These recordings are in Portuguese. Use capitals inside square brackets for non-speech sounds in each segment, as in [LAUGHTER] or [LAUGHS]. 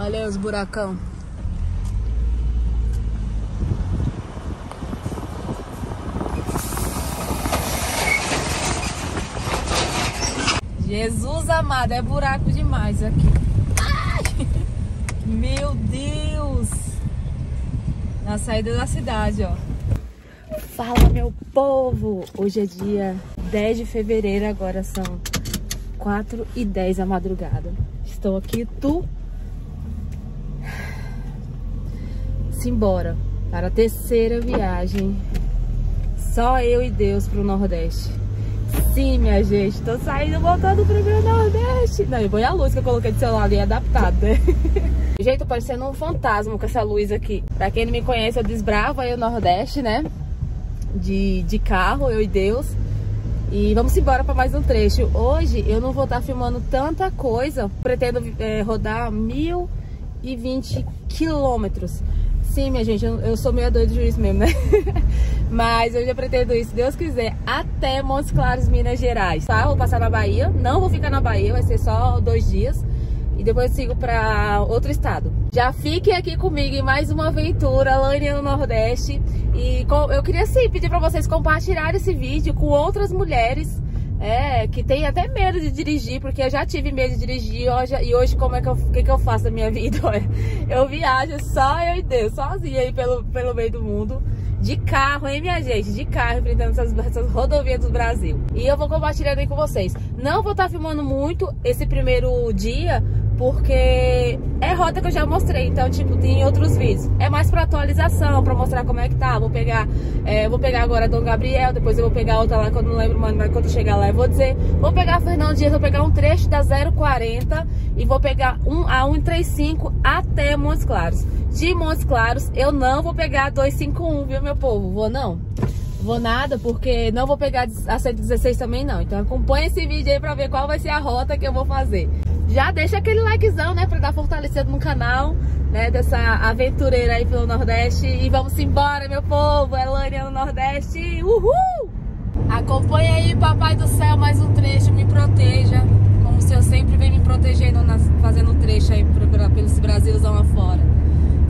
Olha os buracão. Jesus amado, é buraco demais aqui. Ai! Meu Deus! Na saída da cidade, ó. Fala, meu povo! Hoje é dia 10 de fevereiro, agora são 4 e 10 da madrugada. Estou aqui, tu simbora para a terceira viagem. Só eu e Deus para o Nordeste. Sim, minha gente, tô saindo voltando pro meu Nordeste. Não, e foi a luz que eu coloquei do celular ali é adaptada, né? [LAUGHS] Gente, tô parecendo um fantasma com essa luz aqui. Pra quem não me conhece, eu desbravo aí o Nordeste, né? De, de carro, eu e Deus. E vamos embora para mais um trecho. Hoje eu não vou estar tá filmando tanta coisa. Pretendo é, rodar 1020 quilômetros. Sim, minha gente, eu, eu sou meio doido juiz mesmo, né? [LAUGHS] Mas eu já pretendo ir, se Deus quiser, até Montes Claros, Minas Gerais, tá? Vou passar na Bahia, não vou ficar na Bahia, vai ser só dois dias. E depois sigo para outro estado. Já fiquem aqui comigo em mais uma aventura, Lânia no Nordeste. E eu queria sim pedir para vocês compartilharem esse vídeo com outras mulheres é, que tem até medo de dirigir, porque eu já tive medo de dirigir hoje, e hoje como é que eu, que, que eu faço na minha [LAUGHS] vida? Eu viajo só eu e Deus, sozinha aí pelo, pelo meio do mundo, de carro, hein minha gente? De carro, enfrentando essas, essas rodovias do Brasil. E eu vou compartilhando aí com vocês. Não vou estar tá filmando muito esse primeiro dia, porque é rota que eu já mostrei, então, tipo, tem outros vídeos. É mais pra atualização, pra mostrar como é que tá. Vou pegar, é, vou pegar agora Dom Gabriel, depois eu vou pegar outra lá que eu não lembro, mano, mas quando chegar lá eu vou dizer. Vou pegar Fernando Dias, vou pegar um trecho da 040 e vou pegar um, a 135 até Montes Claros. De Montes Claros, eu não vou pegar 251, viu, meu povo? Vou não. Vou nada, porque não vou pegar a 116 também não. Então acompanha esse vídeo aí pra ver qual vai ser a rota que eu vou fazer já deixa aquele likezão, né, pra dar fortalecendo no canal, né, dessa aventureira aí pelo Nordeste. E vamos embora, meu povo, Elânia no Nordeste, uhul! Acompanha aí, Papai do Céu, mais um trecho, me proteja, como o Senhor sempre vem me protegendo, nas, fazendo trecho aí pelos Brasilzão afora.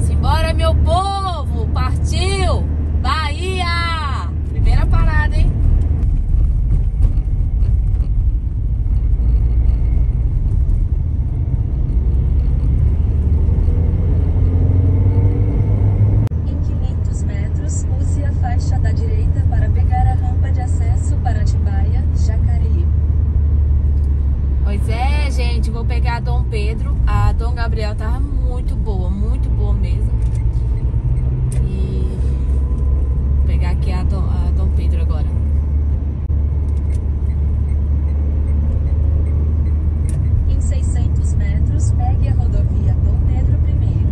Simbora, meu povo, partiu, Bahia! Primeira parada, hein? Gabriel tava muito boa, muito boa mesmo. E vou pegar aqui a Dom, a Dom Pedro agora. Em 600 metros, pegue a rodovia Dom Pedro I.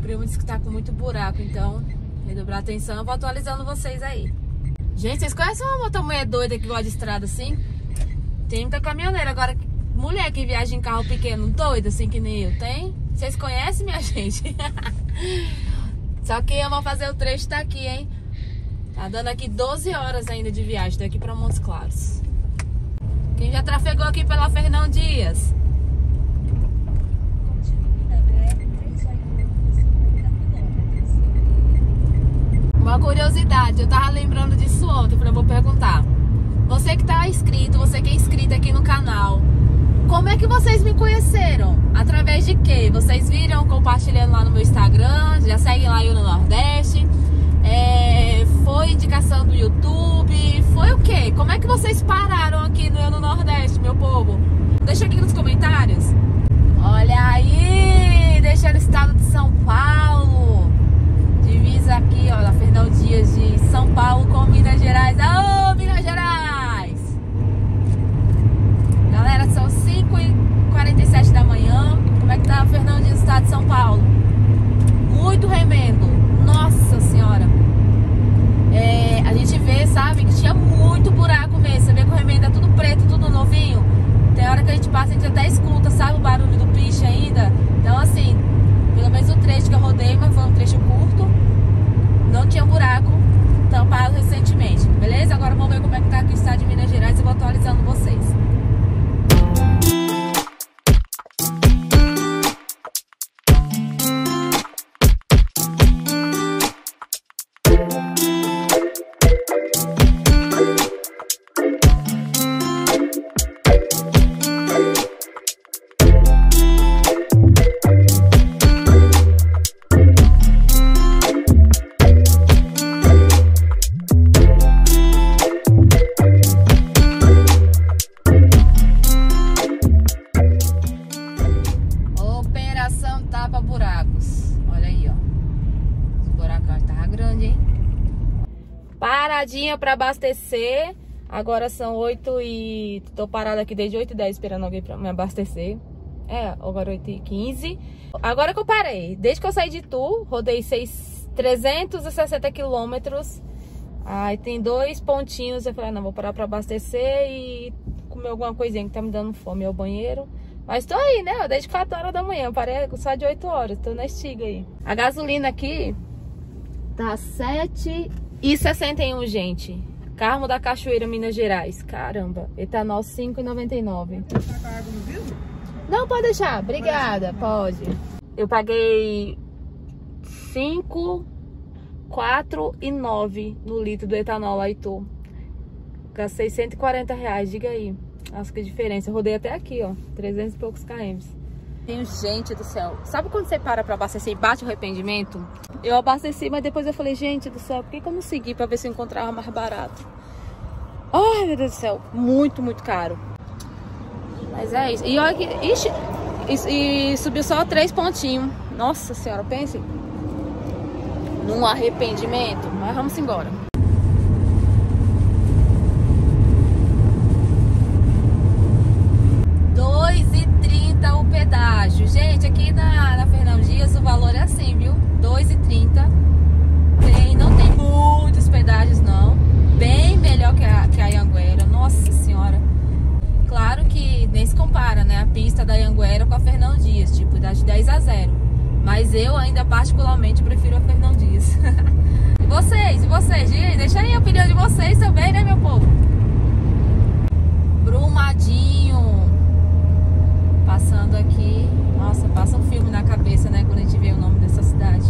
primo disse que tá com muito buraco, então redobrar atenção. Eu vou atualizando vocês aí. Gente, vocês conhecem uma motomoia doida que gosta de estrada assim? Tem muita caminhoneira. Agora, mulher que viaja em carro pequeno, doida assim que nem eu, tem? Vocês conhecem, minha [LAUGHS] gente? Só que eu vou fazer o trecho tá hein? Tá dando aqui 12 horas ainda de viagem daqui pra Montes Claros. Quem já trafegou aqui pela Fernão Dias? Uma curiosidade, eu tava lembrando disso ontem, eu vou perguntar. Você que tá inscrito, você que é inscrito aqui no canal, como é que vocês me conheceram? Através de quê? Vocês viram compartilhando lá no meu Instagram, já seguem lá eu no Nordeste. É, foi indicação do YouTube? Foi o quê? Como é que vocês pararam aqui no Eu no Nordeste, meu povo? Deixa aqui nos comentários. Olha aí, deixando o estado de São Paulo aqui, ó, da Fernão Dias de São Paulo com Minas Gerais. Aô, Minas Gerais! Pra abastecer. Agora são 8 e... Tô parada aqui desde 8 e 10 esperando alguém pra me abastecer. É, agora 8 e 15. Agora que eu parei. Desde que eu saí de Tu, rodei 6... 360 quilômetros. Aí tem dois pontinhos. Eu falei, não, vou parar pra abastecer e comer alguma coisinha que tá me dando fome. É o banheiro. Mas tô aí, né? Desde 4 horas da manhã. Parei só de 8 horas. Tô na estiga aí. A gasolina aqui tá 7,61, gente. Carmo da Cachoeira, Minas Gerais. Caramba. Etanol 5,99. Não, pode deixar. Obrigada. Pode. Eu paguei 5, 4 e 9 no litro do etanol e tô. Gastei 140 reais. Diga aí. Nossa, que diferença. Eu rodei até aqui, ó. 300 e poucos km. Gente do céu. Sabe quando você para pra abastecer e bate o arrependimento? Eu abasteci, mas depois eu falei, gente do céu, por que, que eu não segui pra ver se eu encontrava mais barato? Ai, meu Deus do céu. Muito, muito caro. Mas é isso. E olha que... Ixi, e, e subiu só três pontinhos. Nossa senhora, pense. Num arrependimento. Mas vamos embora. o pedágio. Gente, aqui na, na Fernão Dias o valor é assim, viu? R$2,30. Tem, não tem muitos pedágios, não. Bem melhor que a, que a Ianguera. Nossa Senhora. Claro que nem se compara, né? A pista da Ianguera com a Fernão Dias. Tipo, dá de 10 a 0. Mas eu ainda particularmente prefiro a Fernão Dias. [LAUGHS] vocês, vocês? Deixa aí a opinião de vocês também, né, meu povo? Brumadinho passando aqui. Nossa, passa um filme na cabeça, né? Quando a gente vê o nome dessa cidade.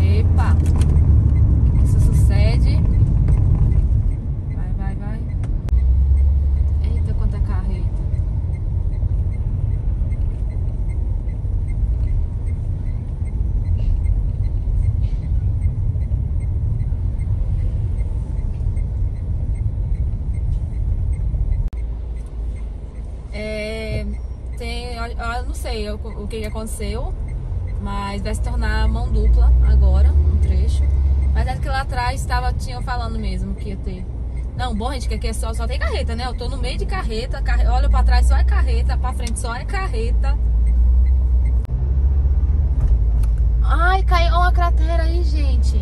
Epa! Isso sucede? Vai, vai, vai. Eita, quanta carreta. É, tem, eu, eu não sei o, que, aconteceu, mas vai se tornar mão dupla agora, um trecho. Mas é que lá atrás estava, tinham falando mesmo que ia ter. Não, bom, gente, que aqui é só, só tem carreta, né? Eu tô no meio de carreta, carre... olha pra trás só é carreta, pra frente só é carreta. Ai, caiu uma cratera aí, gente.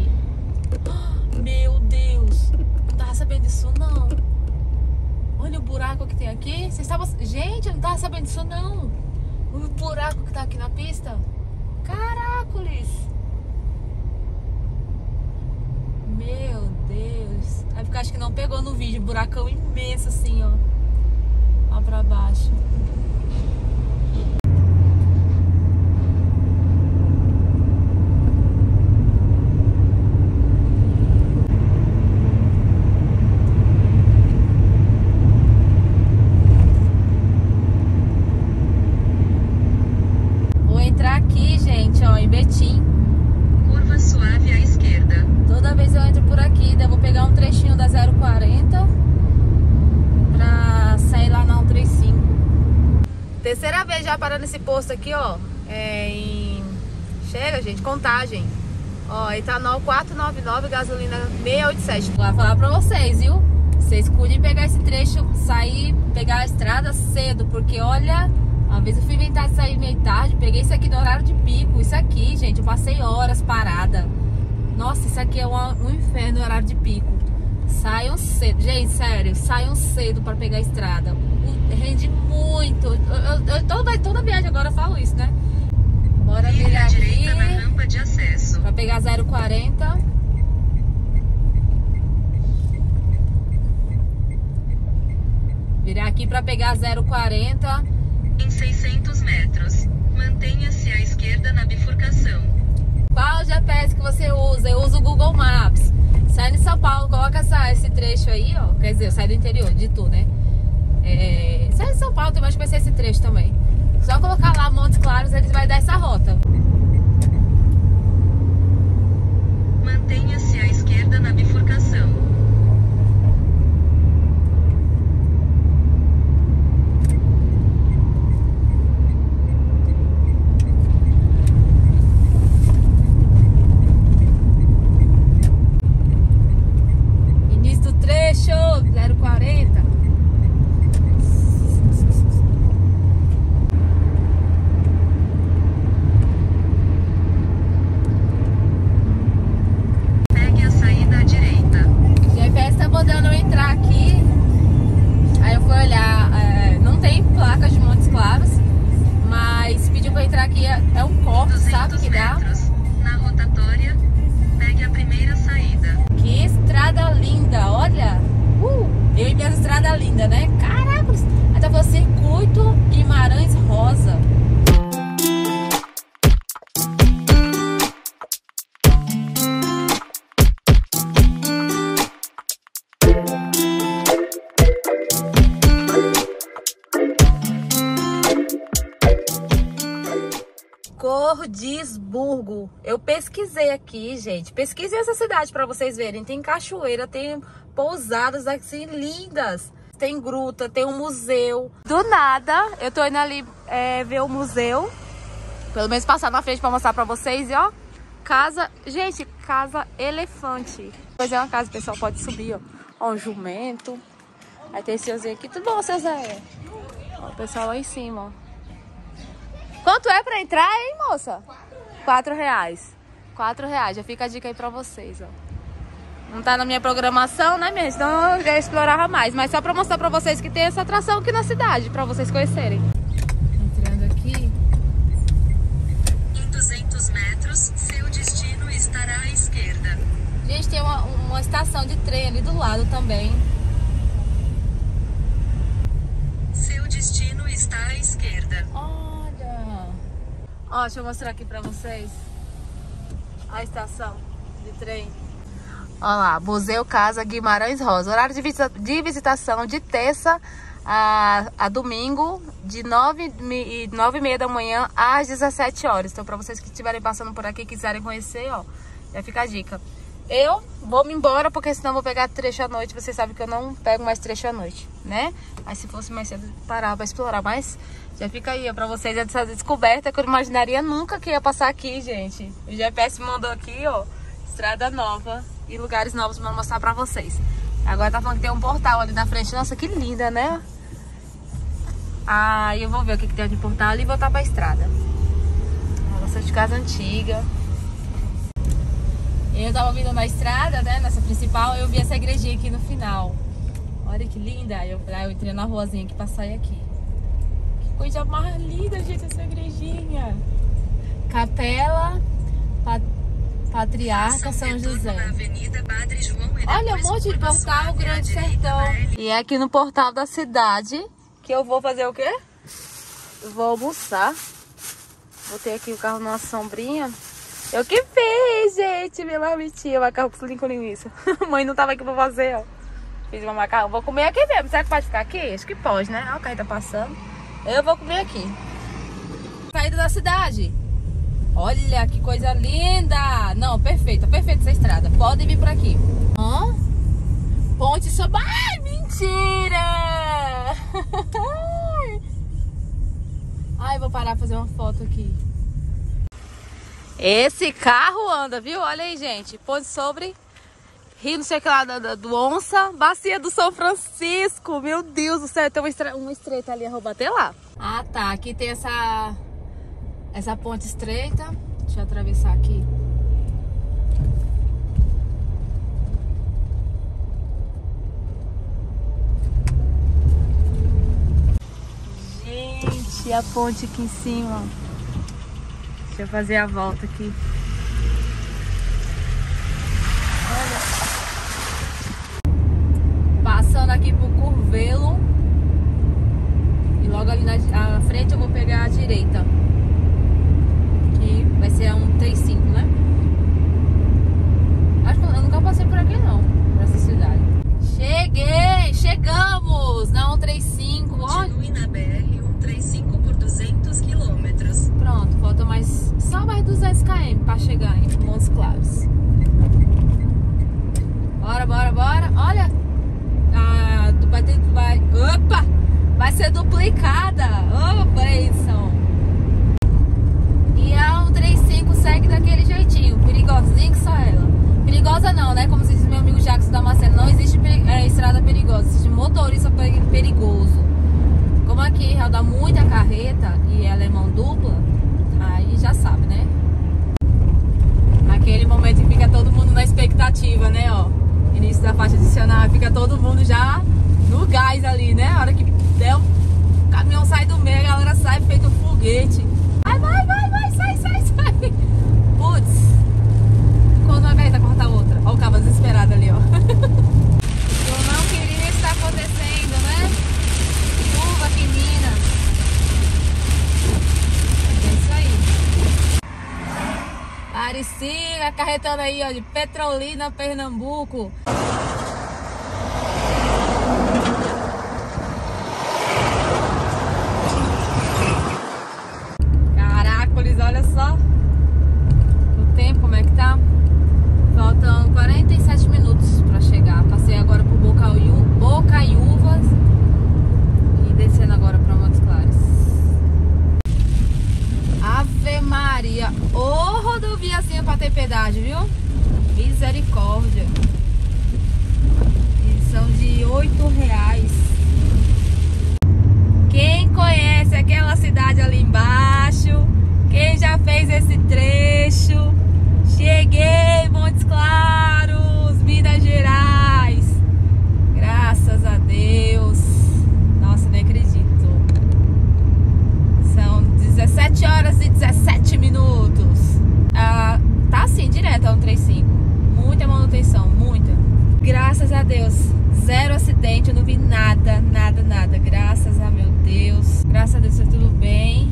[GASPS] Meu Deus. Não tava sabendo disso, não. Olha o buraco que tem aqui. Vocês estavam... Gente, eu não tava sabendo disso, não. O buraco que tá aqui na pista. Caracoles. Meu Deus. É porque acho que não pegou no vídeo. Buracão imenso assim, ó. Lá pra baixo. Vou entrar aqui, gente, ó, em Betim. Curva suave à esquerda. Toda vez eu entro por aqui, daí eu vou pegar um trechinho da 040 pra sair lá na 135. Terceira vez já parando nesse posto aqui, ó. É em. Chega, gente, contagem. Ó, etanol 499, gasolina 687. Vou falar pra vocês, viu? Vocês cuidem pegar esse trecho, sair, pegar a estrada cedo, porque olha. Uma vez eu fui inventar de sair meio tarde, peguei isso aqui no horário de pico. Isso aqui, gente, eu passei horas parada. Nossa, isso aqui é um, um inferno no horário de pico. Saiam cedo. Gente, sério, saiam cedo para pegar a estrada. Rende muito. Eu, eu- eu- toda, toda viagem agora eu falo isso, né? Bora virar aqui. direita na rampa pegar 040. Virar aqui para pegar 040. Em 600 metros, mantenha-se à esquerda na bifurcação. Qual GPS que você usa? Eu uso o Google Maps. Sai de São Paulo, coloca essa, esse trecho aí, ó. Quer dizer, sai do interior, de tu, né? É, sai de São Paulo, tem mais que ser esse trecho também. Só colocar lá Montes Claros, ele vai dar essa rota. Mantenha-se à esquerda na bifurcação. Pesquisei aqui, gente. Pesquisei essa cidade para vocês verem. Tem cachoeira, tem pousadas assim lindas. Tem gruta, tem um museu. Do nada, eu tô indo ali é, ver o museu. Pelo menos passar na frente para mostrar para vocês. E ó, casa. Gente, casa elefante. Pois é, uma casa, o pessoal pode subir, ó. Ó, um jumento. Aí tem esse senhorzinho aqui. Tudo bom, seu Zé? Ó, o pessoal lá em cima, ó. Quanto é pra entrar, hein, moça? Quatro reais. Quatro reais. Já fica a dica aí pra vocês, ó. Não tá na minha programação, né, mesmo? Então eu já explorava mais. Mas só pra mostrar pra vocês que tem essa atração aqui na cidade, pra vocês conhecerem. Entrando aqui. Em 200 metros, seu destino estará à esquerda. Gente, tem uma, uma estação de trem ali do lado também. Seu destino está à esquerda. Olha. Ó, deixa eu mostrar aqui pra vocês. A estação de trem. Olha lá, Museu Casa Guimarães Rosa. Horário de, visita- de visitação de terça a, a domingo, de 9, e 9 e meia da manhã às 17 horas. Então, pra vocês que estiverem passando por aqui e quiserem conhecer, ó, já fica a dica. Eu vou me embora, porque senão vou pegar trecho à noite. Vocês sabem que eu não pego mais trecho à noite, né? Mas se fosse mais cedo, parar pra explorar. Mas já fica aí, ó, pra vocês essa descoberta que eu imaginaria nunca que ia passar aqui, gente. O GPS mandou aqui, ó, estrada nova e lugares novos pra mostrar pra vocês. Agora tá falando que tem um portal ali na frente. Nossa, que linda, né? Aí eu vou ver o que, que tem de portal ali e voltar pra estrada. Nossa, de casa antiga. Eu tava vindo na estrada, né? Nessa principal, eu vi essa igrejinha aqui no final. Olha que linda. Eu, aí eu entrei na ruazinha aqui pra sair aqui. Que coisa mais linda, gente, essa igrejinha. Capela Pa- Patriarca São José. Olha, um monte de portal, Grande Sertão. E é aqui no portal da cidade que eu vou fazer o quê? Vou almoçar. Botei aqui o carro numa sombrinha. Eu que fiz, gente, minha marmitinha, macarrão com linguiça. [LAUGHS] Mãe não tava aqui pra fazer, ó. Fiz uma macarrão. Vou comer aqui mesmo. Será que pode ficar aqui? Acho que pode, né? Olha o carro tá passando. Eu vou comer aqui. Saída da cidade. Olha que coisa linda! Não, perfeita, perfeita essa estrada. Podem vir por aqui. Hã? Ponte sobre. Ai, mentira! [LAUGHS] Ai, vou parar pra fazer uma foto aqui. Esse carro anda, viu? Olha aí, gente. Ponte sobre Rio, não sei o que lá, do, do Onça, Bacia do São Francisco. Meu Deus do céu, tem uma, estre... uma estreita ali, vou bater lá. Ah, tá. Aqui tem essa, essa ponte estreita. Deixa eu atravessar aqui. Gente, a ponte aqui em cima. Deixa eu fazer a volta aqui. Olha. Passando aqui pro Curvelo. E logo ali na, frente eu vou pegar a direita. Que vai ser a 135, né? Acho que eu nunca passei por aqui não, nessa essa cidade. Cheguei! Chegamos! Na 135, olha. Continue na BR. Pronto, falta mais só mais 200 km pra chegar em Montes Claros. Bora, bora, bora. Olha, a vai vai, opa, vai ser duplicada. Ô, Brayson. E a 135 segue daquele jeitinho, perigosinho que só ela. Perigosa não, né? Como se diz meu amigo Jacques Damasceno, não existe peri- é, estrada perigosa, existe motorista peri- perigoso. Como aqui roda muita carreta e ela é mão dupla, aí já sabe, né? Aquele momento que fica todo mundo na expectativa, né? Ó, início da faixa adicional, fica todo mundo já no gás ali, né? A hora que der, o caminhão sai do meio, a galera sai feito um foguete. Vai, vai, vai, vai, sai, sai, sai. Putz, quando uma carreta corta a outra. Ó, o cabo desesperado ali, ó. Eu não queria isso tá acontecendo, né? Chuva aqui em Minas. É isso aí. Parecia acarretando aí, ó, de Petrolina, Pernambuco. Caracoles, olha só. O tempo, como é que tá? Faltam 47 minutos pra chegar. Passei agora por Bocaiú, Bocaiúvas e descendo agora pra Montes Claros. Ave Maria, ô rodoviazinha pra ter pedágio, viu? Misericórdia. E são de 8 reais. Quem conhece aquela cidade ali embaixo? Quem já fez esse trecho? Cheguei, Montes Claros, Minas Gerais. Graças a Deus. Nossa, nem acredito. São 17 horas e 17 minutos. Ah, tá assim, direto a 135. Muita manutenção, muita. Graças a Deus. Zero acidente, eu não vi nada, nada, nada. Graças a meu Deus. Graças a Deus foi tudo bem.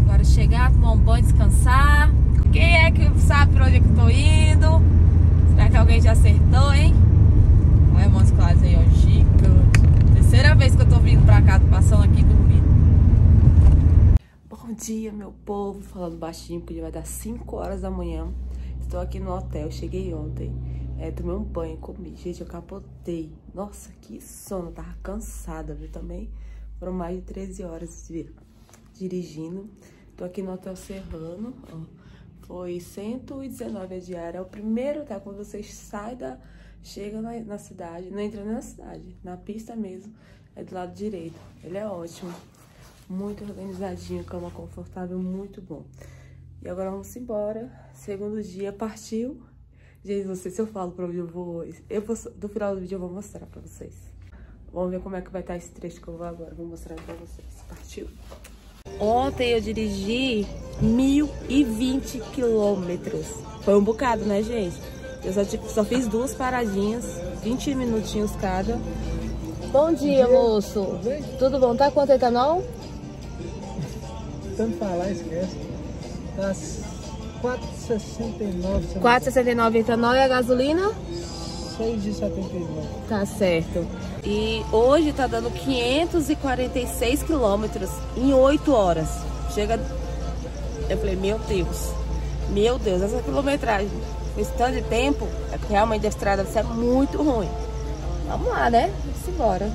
Agora chegar, tomar um banho, descansar. Quem é que sabe pra onde é que eu tô indo? Será que alguém já acertou, hein? Olha Montes Claros aí, ó, gigante. Terceira vez que eu tô vindo pra cá, tô passando aqui dormindo. Bom dia, meu povo. Falando baixinho, porque vai dar 5 horas da manhã. Estou aqui no hotel, cheguei ontem. É, tomei um banho, comi. Gente, eu capotei. Nossa, que sono. Tava cansada, viu? Também foram mais de 13 horas de- dirigindo. Tô aqui no Hotel Serrano, ó. Foi 119 a diária. É o primeiro hotel quando vocês saem da... Chega na, na cidade, não entra nem na cidade, na pista mesmo. É do lado direito. Ele é ótimo. Muito organizadinho, cama confortável, muito bom. E agora vamos embora. Segundo dia partiu. Gente, não sei se eu falo pra onde eu vou. Eu vou, do final do vídeo eu vou mostrar pra vocês. Vamos ver como é que vai estar esse trecho que eu vou agora. Vou mostrar pra vocês. Partiu. Ontem eu dirigi 1020 quilômetros. Foi um bocado, né, gente? Eu só, tipo, só fiz duas paradinhas, 20 minutinhos cada. Bom dia, moço. Tudo bom? Tá quanto etanol? Tanto falar, esquece. Tá 4,69. 4,69 etanol e a gasolina? 6,79. Tá certo. E hoje tá dando 546 quilômetros em 8 horas. Chega. Eu falei, meu Deus. Meu Deus, essa quilometragem. Com esse tanto de tempo, é que realmente a estrada ser muito ruim. Vamos lá, né? Vamos embora.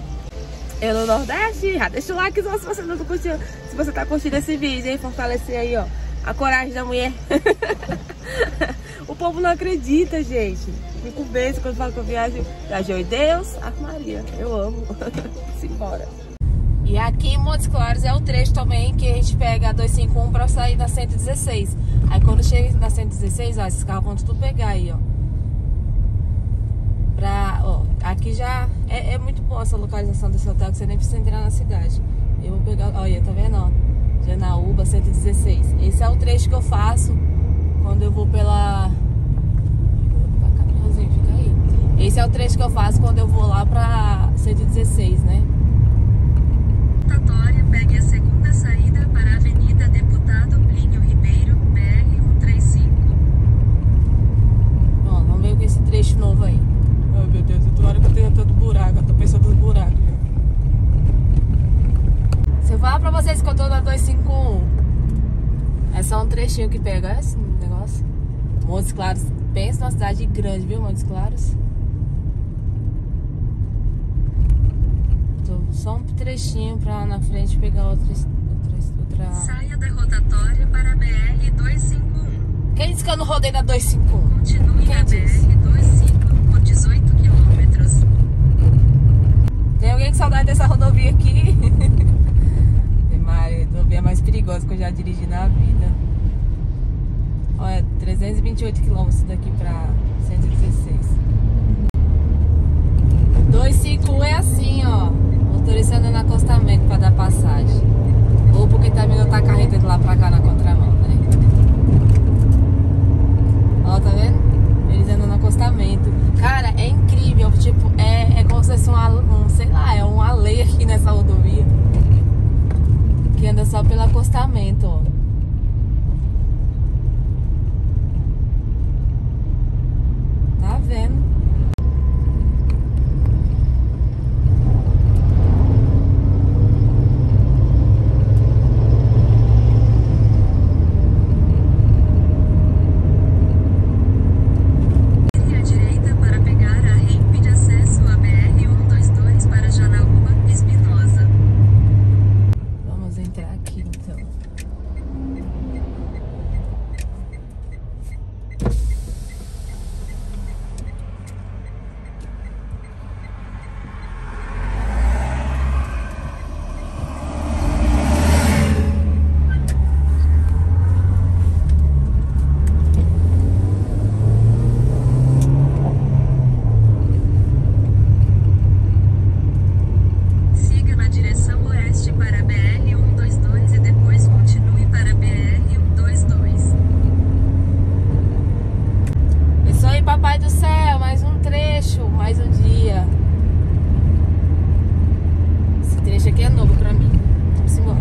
Eu no Nordeste, já deixa o like se você não tá curtindo. Se você tá curtindo esse vídeo, hein? Fortalecer aí, ó. A coragem da mulher. [LAUGHS] o povo não acredita, gente. Fico bem quando falo que eu viajo. Viajou em Deus, Ave Maria. Eu amo. [LAUGHS] Simbora. E aqui em Montes Claros é o trecho também que a gente pega a 251 pra sair na 116. Aí quando chega na 116, ó, esses carros vão tudo pegar aí, ó. Pra, ó, aqui já é, é muito boa essa localização desse hotel, que você nem precisa entrar na cidade. Eu vou pegar, olha, tá vendo, ó? Janaúba 116. Esse é o trecho que eu faço quando eu vou pela... Opa, caminhãozinho, fica aí. Esse é o trecho que eu faço quando eu vou lá pra 116, né? Rotatória pegue a segunda saída para a Avenida Deputado Plínio Ribeiro, BR-135. Ó, vamos ver com esse trecho novo aí. Ai meu Deus, eu tô hora que eu tenho tanto buraco, eu tô pensando nos buracos. já. Falar pra vocês que eu tô na 251, é só um trechinho que pega esse negócio. Montes Claros, pensa numa cidade grande, viu, Montes Claros? Tô só um trechinho pra lá na frente pegar outra. outra, outra... Saia da rotatória para a BR-251. Quem disse que eu não rodei na 251? Continue Quem na disse? BR-251 por 18 quilômetros. Tem alguém com saudade dessa rodovia aqui? [LAUGHS] É mais- a rodovia perigosa que eu já dirigi na vida. Olha, 328 quilômetros daqui pra 116. 25 é assim, ó. Motorista anda no acostamento pra dar passagem. Ou porque também não tá carreta de lá pra cá na contramão, né? Ó, tá vendo? Eles andam no acostamento. Cara, é incrível. Tipo, é, é como se fosse uma, um, sei lá, é uma lei aqui nessa rodovia. Que anda só pelo acostamento, ó. Tá vendo? Vire à direita para pegar a rampa de acesso à BR-122 para Janaúba, Espinosa. Vamos entrar aqui então. Siga na direção oeste para a BR-122 e depois continue para a BR-122. É só ir, papai do céu, mais um trecho, mais um dia. Esse trecho aqui é novo pra mim. Vamos embora.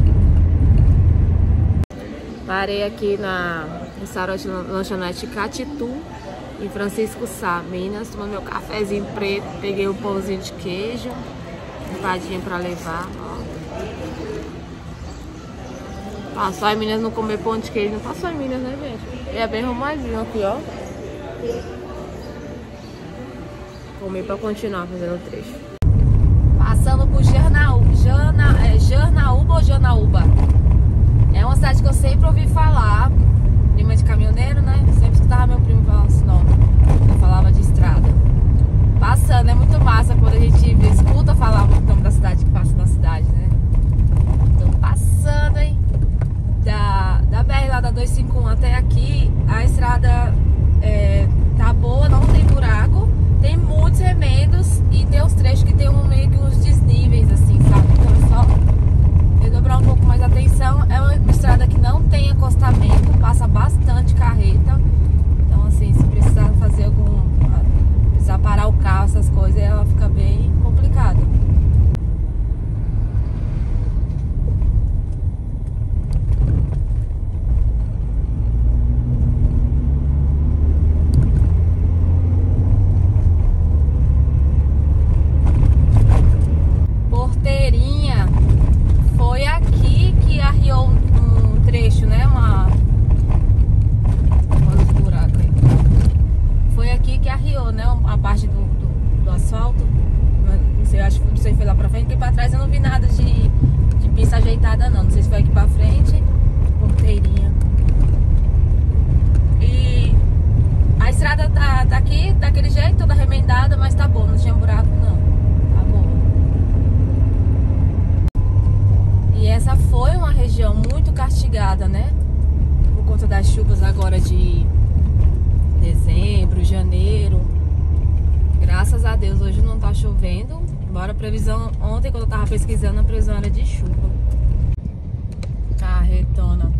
Parei aqui na restaurante lanchonete Catitu, em Francisco Sá, Minas, tomando meu cafezinho preto, peguei um pãozinho de queijo, empadinha pra levar, ó. Passou em Minas não comer pão de queijo, não passou em Minas, né, gente? E é bem arrumadinho aqui, ó. Comer pra continuar fazendo o trecho. Passando por Janaúba. Jana, é Janaúba ou Janaúba? É uma cidade que eu sempre ouvi falar. Prima de caminhoneiro, né? Sempre escutava meu primo falar esse nome. Eu falava de estrada. Passando, é muito massa quando a gente escuta falar o nome da cidade que passa na cidade, né? Então, passando, hein? Da, da BR lá da 251 até aqui, a estrada é, tá boa, não tem buraco, tem muitos remendos e tem os trechos que tem um, meio que uns desníveis, assim, sabe? Então é só um pouco mais atenção. É uma estrada que não tem acostamento, passa bastante carreta. Então, assim, se precisar fazer algum. precisar parar o carro, essas coisas, ela fica bem complicada. Porteirinha. Foi aqui que arriou um, um trecho, né? Uma. Olha os buracos aí. Foi aqui que arriou, né? A parte do, do, do asfalto. Não sei, acho que não sei se foi lá pra frente, porque pra trás eu não vi nada de, de pista ajeitada não. Não sei se foi aqui pra frente. Porteirinha. E a estrada tá, tá aqui, daquele jeito, toda remendada, mas tá boa, não tinha buraco não. Tá boa. E essa foi uma região muito castigada, né? Por conta das chuvas agora de dezembro, janeiro. Graças a Deus hoje não tá chovendo. Embora a previsão, ontem quando eu tava pesquisando, a previsão era de chuva. Carretona.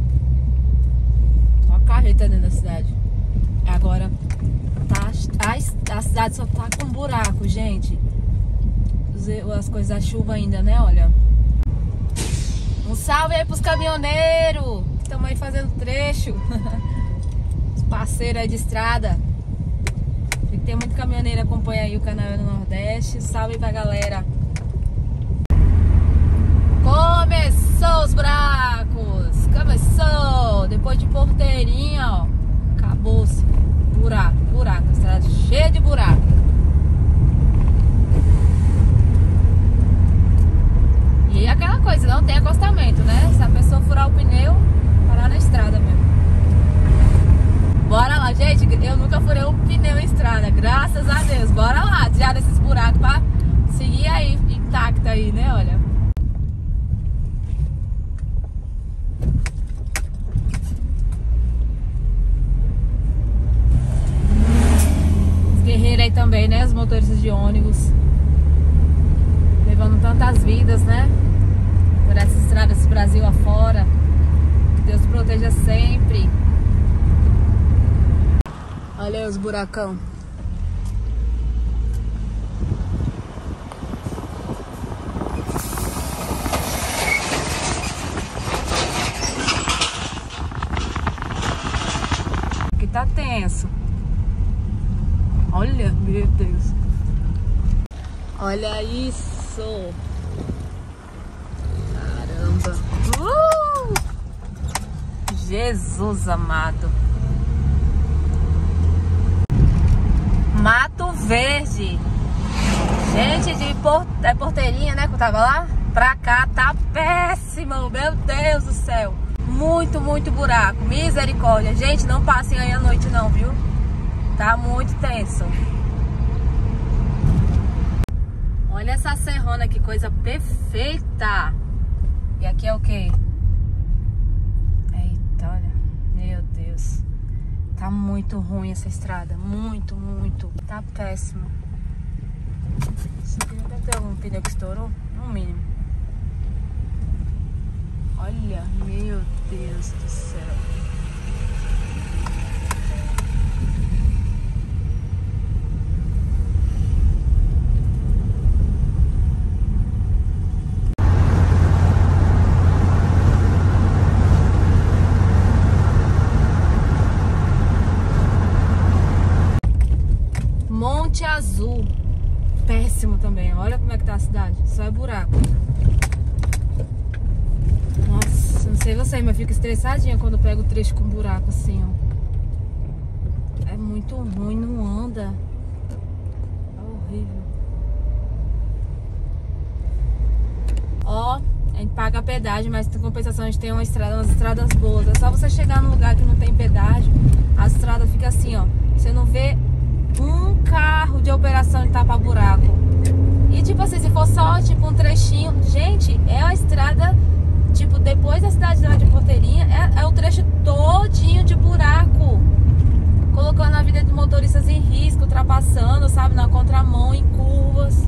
Só carreta dentro da cidade. Agora tá, a, a cidade só tá com buraco, gente. as coisas da chuva ainda, né? Olha. Um salve aí pros caminhoneiros que estão aí fazendo trecho. Os parceiros aí de estrada. E tem muito caminhoneiro que acompanha aí o canal no Nordeste. Salve pra galera. Começou os buracos! Começou! Depois de porteirinha, ó. Acabou-se. Buraco, buraco. Estrada cheia de buraco. E aquela coisa, não tem acostamento, né? Se a pessoa furar o pneu, parar na estrada mesmo. Bora lá, gente. Eu nunca furei um pneu em estrada, graças a Deus. Bora lá, tirar esses buracos pra seguir aí intacta aí, né? Olha. Os guerreiros aí também, né? Os motoristas de ônibus. Levando tantas vidas, né? Por essas estradas Brasil afora. Que Deus proteja sempre. Olha os buracão. Aqui tá tenso. Olha, meu Deus. Olha isso. Caramba. Uh! Jesus amado. Mato Verde. Gente, de por, é porteirinha, né? Que eu tava lá. Pra cá tá péssimo. Meu Deus do céu. Muito, muito buraco. Misericórdia. Gente, não passem aí à noite não, viu? Tá muito tenso. Olha essa serrona, que coisa perfeita. E aqui é o quê? Eita, olha. Meu Deus. Tá muito ruim essa estrada. Muito, muito. Tá péssimo. Esse aqui deve ter algum pneu que estourou? No mínimo. Olha, meu Deus do céu. Monte Azul. Péssimo também. Olha como é que tá a cidade. Só é buraco. Nossa, não sei mas eu fico estressadinha quando eu pego o trecho com buraco assim, ó. É muito ruim, não anda. É horrível. Ó, a gente paga pedágio, mas em compensação a gente tem uma estrada, umas estradas boas. É só você chegar num lugar que não tem pedágio, a estrada fica assim, ó. Você não vê um carro de operação de tapa-buraco. E tipo assim, se for só tipo um trechinho. Gente, é a estrada, tipo, depois da cidade de Porteirinha, é, é o trecho todinho de buraco. Colocando a vida de motoristas em risco, ultrapassando, sabe, na contramão, em curvas.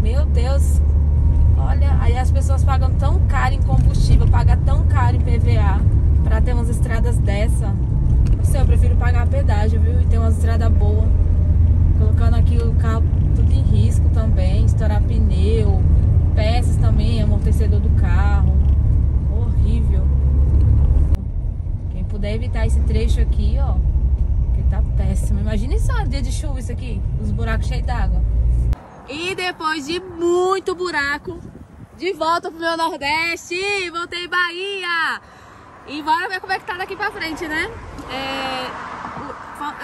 Meu Deus. Olha, aí as pessoas pagam tão caro em combustível, pagam tão caro em PVA pra ter umas estradas dessa. Não sei, eu prefiro pagar pedágio, viu? E ter uma estrada boa. Colocando aqui o carro tudo em risco também, estourar pneu, peças também, amortecedor do carro. Horrível. Quem puder evitar esse trecho aqui, ó, que tá péssimo. Imagina só dia de chuva isso aqui, os buracos cheios d'água. E depois de muito buraco, de volta pro meu Nordeste, voltei Bahia. E bora ver como é que tá daqui pra frente, né? É,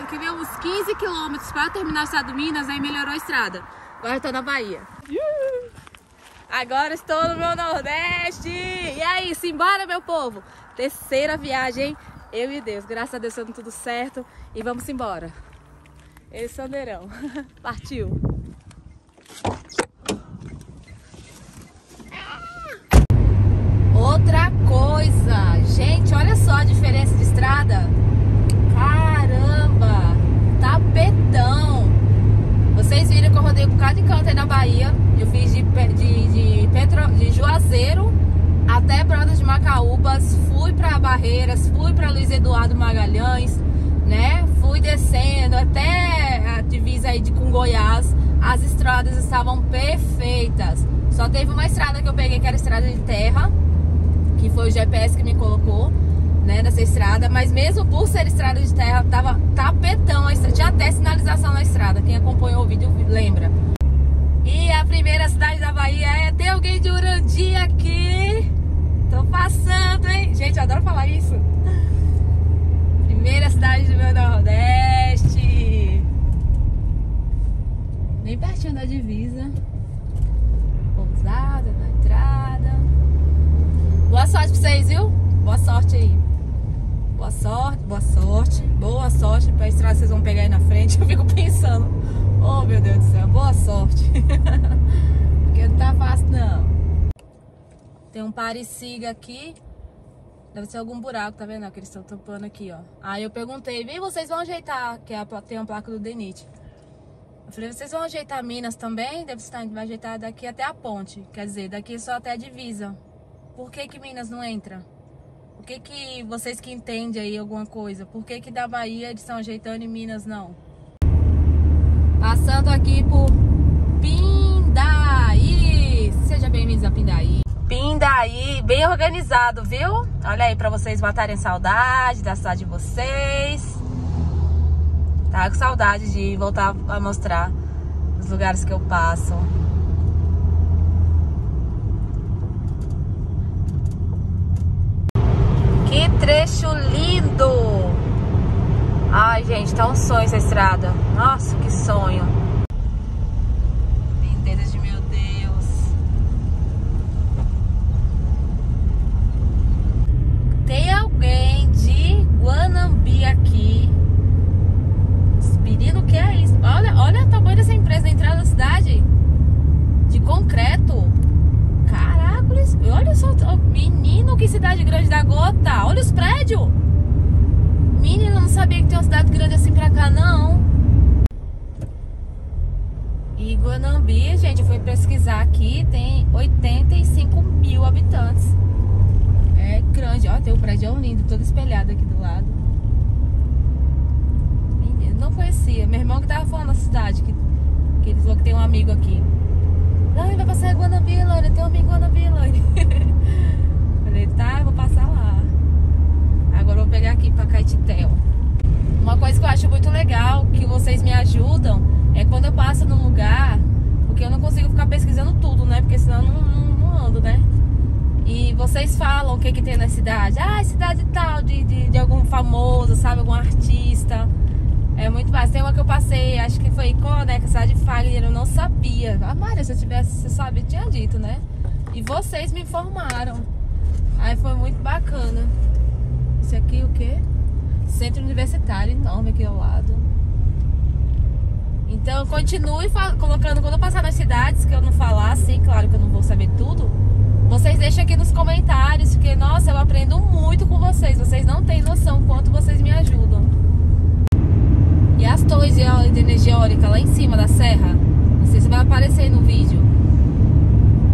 aqui veio uns 15 quilômetros para terminar o estado de Minas, aí melhorou a estrada. Agora eu tô na Bahia. Iuh! Agora estou no meu Nordeste! E aí, simbora, meu povo! Terceira viagem, eu e Deus. Graças a Deus dando tudo certo. E vamos embora. Esse Sandeirão. [LAUGHS] Partiu! Outra coisa, gente, olha só a diferença de estrada. Caramba, tapetão. Vocês viram que eu rodei por cada canto aí na Bahia. Eu fiz de, de, de, Petro, de Juazeiro até Brotas de Macaúbas, fui para Barreiras, fui para Luiz Eduardo Magalhães, né? Fui descendo até a divisa aí de, com Goiás, as estradas estavam perfeitas. Só teve uma estrada que eu peguei que era estrada de terra, que foi o GPS que me colocou, né, nessa estrada. Mas mesmo por ser estrada de terra, tava tapetão. Tinha até sinalização na estrada. Quem acompanhou o vídeo lembra. E a primeira cidade da Bahia é Tem alguém de Urandi aqui? Tô passando, hein? Gente, eu adoro falar isso. Primeira cidade do meu Nordeste. Bem pertinho da divisa. Pousada, na entrada. Boa sorte pra vocês, viu? Boa sorte aí. Boa sorte, boa sorte, boa sorte pra estrada vocês vão pegar aí na frente. [LAUGHS] Eu fico pensando, oh meu Deus do céu, boa sorte. [LAUGHS] Porque não tá fácil não. Tem um pareciga aqui. Deve ser algum buraco, tá vendo? Que eles estão tampando aqui, ó. Aí eu perguntei, vem, vocês vão ajeitar, que é a, tem uma placa do DENIT. Eu falei, vocês vão ajeitar Minas também? Deve estar, vai ajeitar daqui até a ponte. Quer dizer, daqui só até a divisa. Por que que Minas não entra? Por que que vocês que entendem aí alguma coisa? Por que que da Bahia eles estão ajeitando e Minas não? Passando aqui por Pindaí. Seja bem-vindos a Pindaí. Pindaí, bem organizado, viu? Olha aí pra vocês matarem saudade da cidade de vocês. Tá com saudade de voltar a mostrar os lugares que eu passo. Que trecho lindo! Ai, gente, tá um sonho essa estrada. Nossa, que sonho. Lindezas de meu Deus. Tem alguém de Guanambi aqui. Menino, o que é isso? Olha, olha o tamanho dessa empresa na entrada da cidade. De concreto. Caracoles. Olha só. Menino, que cidade grande da gota. Olha os prédios. Menino, não sabia que tem uma cidade grande assim pra cá, não. E Guanambi, gente, eu fui pesquisar aqui, tem 85 mil habitantes. É grande, ó, tem o prédio lindo, todo espelhado aqui do lado. Menino, não conhecia. Meu irmão que tava falando da cidade, que, que ele falou que tem um amigo aqui. Lani, vai passar em Guanambi, Lani, tem um amigo em Guanambi, Lani. [LAUGHS] Falei, tá, vou passar lá. Agora vou pegar aqui pra Caetitel. Uma coisa que eu acho muito legal, que vocês me ajudam, é quando eu passo num lugar, porque eu não consigo ficar pesquisando tudo, né? Porque senão eu não, não, não ando, né? E vocês falam o que que tem na cidade. Ah, cidade tal, de, de, de algum famoso, sabe? Algum artista. É muito fácil. Tem uma que eu passei, acho que foi Icó, né? Que é a cidade de Fagner, eu não sabia. Ah, Mária, se eu tivesse, você sabe, tinha dito, né? E vocês me informaram. Aí foi muito bacana. Esse aqui o quê? Centro universitário enorme aqui ao lado. Então continue colocando quando eu passar nas cidades que eu não falar, assim, claro que eu não vou saber tudo. Vocês deixem aqui nos comentários, porque nossa, eu aprendo muito com vocês. Vocês não têm noção quanto vocês me ajudam. E as torres de energia eólica lá em cima da serra, não sei se vai aparecer no vídeo.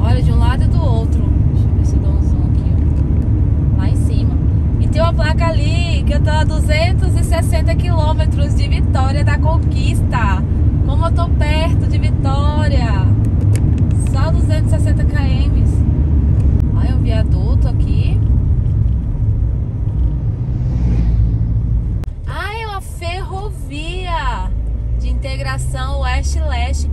Olha, de um lado e do outro. Deixa eu ver se eu dou um zoom aqui. ó. Lá em cima. E tem uma placa ali que eu tô a 260 quilômetros de Vitória da Conquista. Como eu tô perto de Vitória. Só 260 km. Olha um viaduto aqui. Ah, é uma ferrovia integração oeste-leste.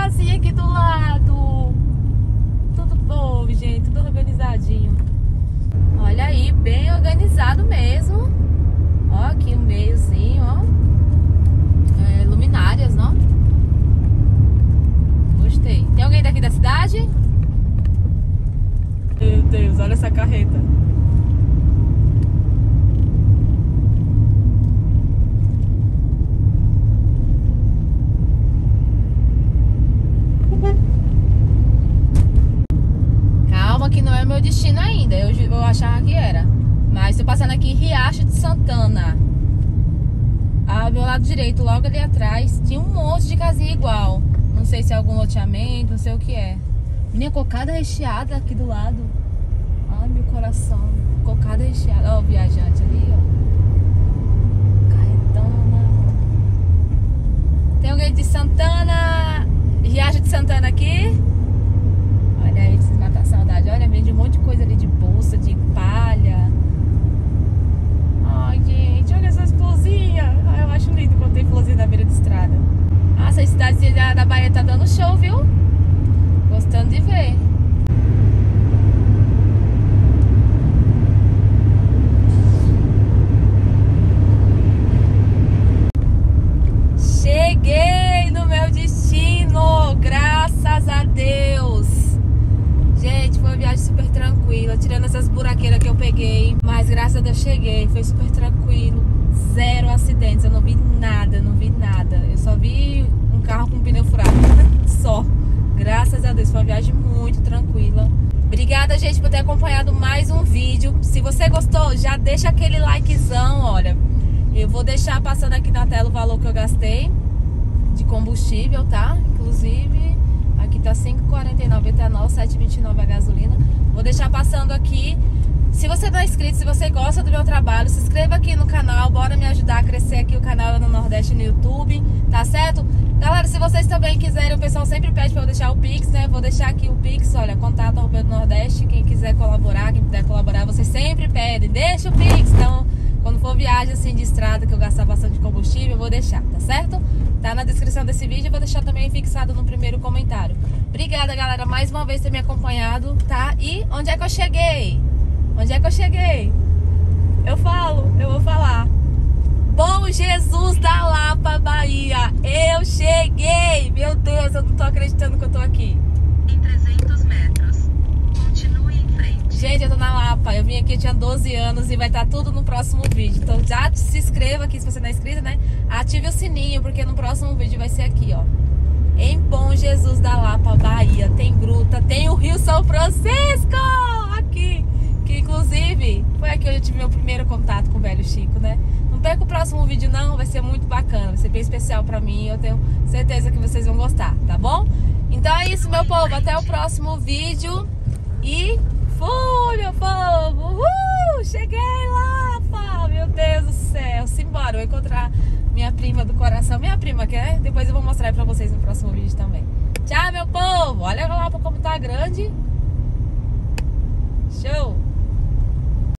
Casinhas aqui do lado. Tudo bom, gente, tudo organizadinho. Olha aí, bem organizado mesmo. Ó, aqui um meiozinho, ó. É, luminárias, ó. Gostei. Tem alguém daqui da cidade? Meu Deus, olha essa carreta. Calma que não é meu destino ainda. Eu, ju- eu achava que era. Mas tô passando aqui em Riacho de Santana. Ao meu lado direito, logo ali atrás, tinha um monte de casinha igual. Não sei se é algum loteamento, não sei o que é. Minha cocada recheada aqui do lado. Ai, meu coração. Cocada recheada. Ó, o viajante ali, ó. Carretona. Tem alguém de Santana? Riacho de Santana aqui? Olha aí, vocês matam a saudade. Olha, vende um monte de coisa ali de bolsa, de palha. Ai, gente, olha essas florzinhas. Ai, eu acho lindo quando tem florzinha na beira da estrada. Nossa, a cidade da, da Bahia tá dando show, viu? Gostando de ver. Cheguei no meu destino, graças a Deus. Gente, foi uma viagem super tranquila, tirando essas buraqueiras que eu peguei. Mas graças a Deus cheguei, foi super tranquilo. Zero acidentes, eu não vi nada, não vi nada. Eu só vi um carro com pneu furado. Só. Graças a Deus, foi uma viagem muito tranquila. Obrigada, gente, por ter acompanhado mais um vídeo. Se você gostou, já deixa aquele likezão, olha. Eu vou deixar passando aqui na tela o valor que eu gastei de combustível, tá? Inclusive, aqui tá 5,49 etanol, 7,29 a gasolina. Vou deixar passando aqui. Se você não é inscrito, se você gosta do meu trabalho, se inscreva aqui no canal, bora me ajudar a crescer aqui o canal no Nordeste no YouTube, tá certo? Galera, se vocês também quiserem, o pessoal sempre pede pra eu deixar o Pix, né? Vou deixar aqui o Pix, olha, contato do Nordeste, quem quiser colaborar, quem puder colaborar, vocês sempre pedem, deixa o Pix, então... Quando for viagem assim de estrada que eu gastar bastante combustível, eu vou deixar, tá certo? Tá na descrição desse vídeo, vou deixar também fixado no primeiro comentário. Obrigada, galera, mais uma vez por ter me acompanhado, tá? E onde é que eu cheguei? Onde é que eu cheguei? Eu falo, eu vou falar. Bom Jesus da Lapa, Bahia. Eu cheguei! Meu Deus, eu não tô acreditando que eu tô aqui. Em 300 metros. Continue em frente. Gente, eu tô na Lapa. Eu vim aqui, eu tinha 12 anos e vai estar tudo no próximo vídeo. Então já se inscreva aqui se você não é inscrito, né? Ative o sininho, porque no próximo vídeo vai ser aqui, ó. Em Bom Jesus da Lapa, Bahia. Tem gruta, tem o Rio São Francisco! Aqui. Que inclusive foi aqui onde eu tive meu primeiro contato com o velho Chico, né? Perca o próximo vídeo, não. Vai ser muito bacana. Vai ser bem especial pra mim. Eu tenho certeza que vocês vão gostar, tá bom? Então é isso, meu povo. Até o próximo vídeo. E fui, meu povo! Uhul! Cheguei lá! Meu Deus do céu! Simbora, vou encontrar minha prima do coração. Minha prima, quer? Depois eu vou mostrar aí pra vocês no próximo vídeo também. Tchau, meu povo! Olha lá como tá grande.